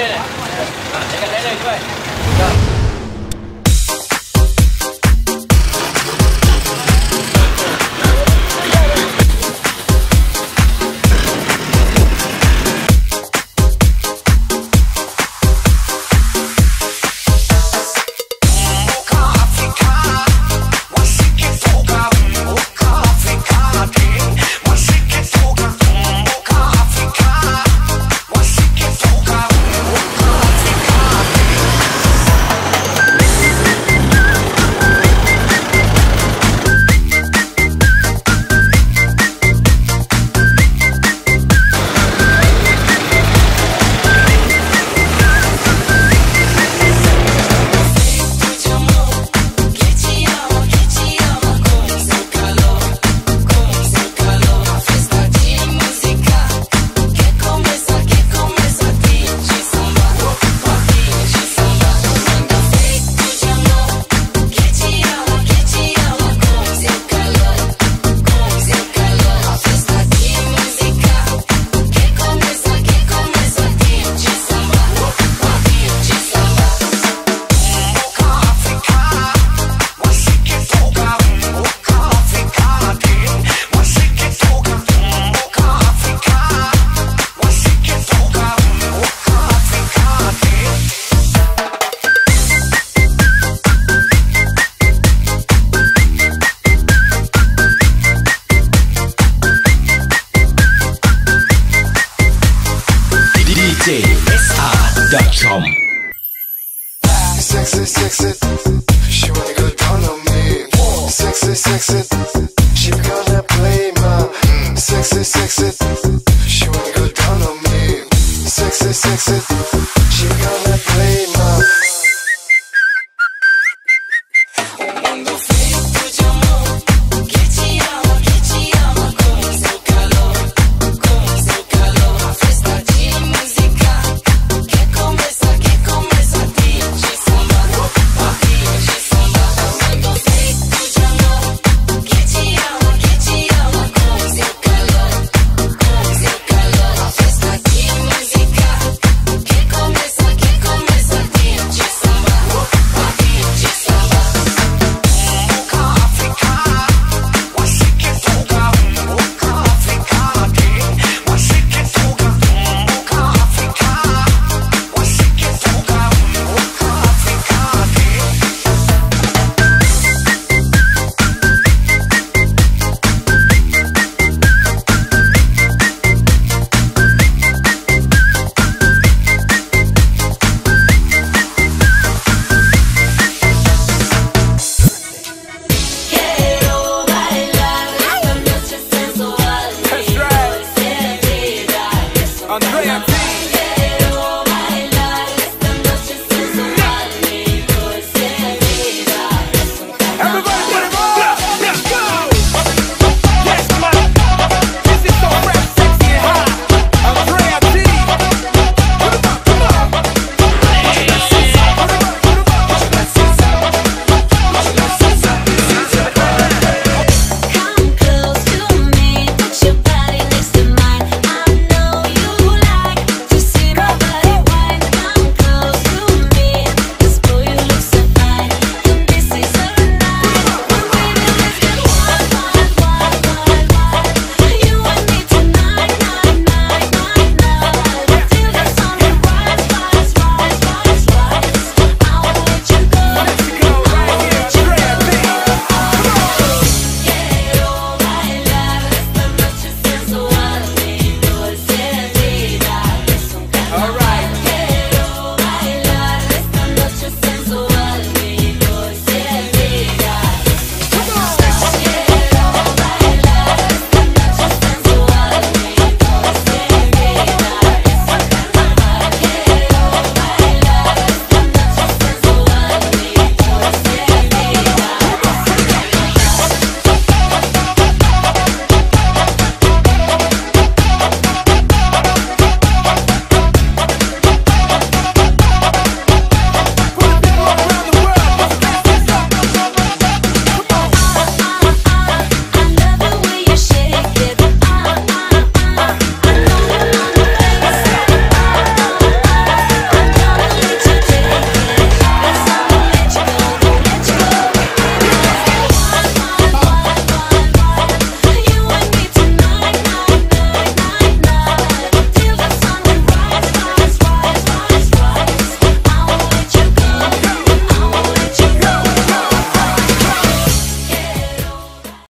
lên này. Chạy gần lên này chú ơi. SR.com Sexy, sexy, she wanna go down on me. Sexy, sexy, she gonna play my. Sexy, sexy, she wanna go down on me. Sexy, sexy, she gonna play my.